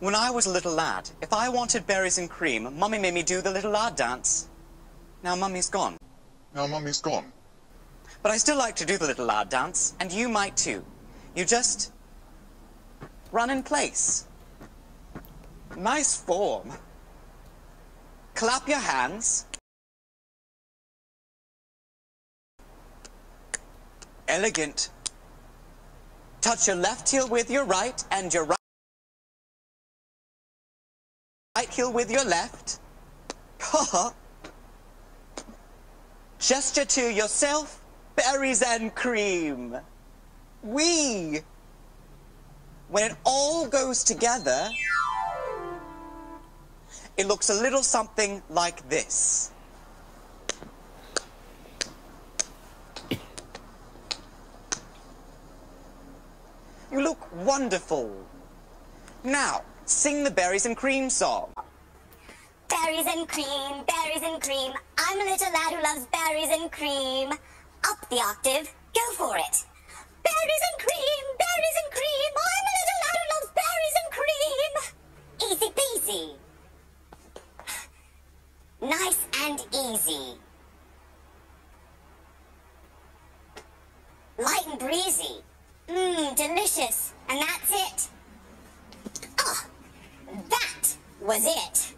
When I was a little lad, if I wanted berries and cream, Mummy made me do the little lad dance. Now Mummy's gone. Now Mummy's gone. But I still like to do the little lad dance, and you might too. You just run in place. Nice form. Clap your hands. Elegant. Touch your left heel with your right and your right right heel with your left. Gesture to yourself, berries and cream. We. When it all goes together, it looks a little something like this. You look wonderful. Now, sing the berries and cream song. Berries and cream, berries and cream. I'm a little lad who loves berries and cream. Up the octave, go for it. Berries and cream, berries and cream. I'm a little lad who loves berries and cream. Easy peasy. Nice and easy. Light and breezy. Mmm, delicious. And that's it. Was it.